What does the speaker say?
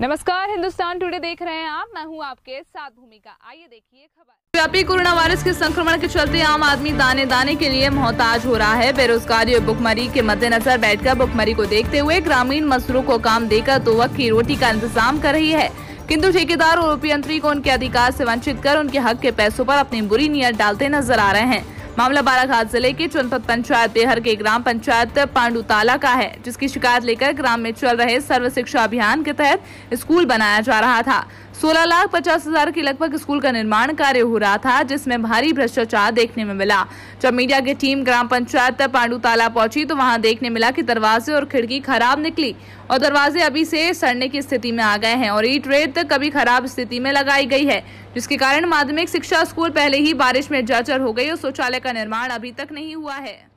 नमस्कार, हिंदुस्तान टुडे देख रहे हैं आप। मैं हूँ आपके साथ भूमिका। आइए देखिए खबर। व्यापी कोरोना वायरस के संक्रमण के चलते आम आदमी दाने दाने के लिए मोहताज हो रहा है। बेरोजगारी और भुखमरी के मद्देनजर बैठकर भुखमरी को देखते हुए ग्रामीण मजदूरों को काम देकर दो वक्त की रोटी का इंतज़ाम कर रही है। किंतु ठेकेदार और उपयंत्री को उनके अधिकार से वंचित कर उनके हक के पैसों पर अपनी बुरी नीयत डालते नज़र आ रहे हैं। मामला बालाघाट ज़िले के चुनपत पंचायत बेहर के ग्राम पंचायत पांडुताला का है, जिसकी शिकायत लेकर ग्राम में चल रहे सर्व शिक्षा अभियान के तहत स्कूल बनाया जा रहा था। सोलह लाख पचास हज़ार के लगभग स्कूल का निर्माण कार्य हो रहा था, जिसमें भारी भ्रष्टाचार देखने में मिला। जब मीडिया की टीम ग्राम पंचायत पांडुताला पहुँची तो वहाँ देखने मिला कि दरवाजे और खिड़की खराब निकली और दरवाजे अभी से सड़ने की स्थिति में आ गए हैं और ईट रेत कभी खराब स्थिति में लगाई गई है, जिसके कारण माध्यमिक शिक्षा स्कूल पहले ही बारिश में जर्जर हो गई और शौचालय का निर्माण अभी तक नहीं हुआ है।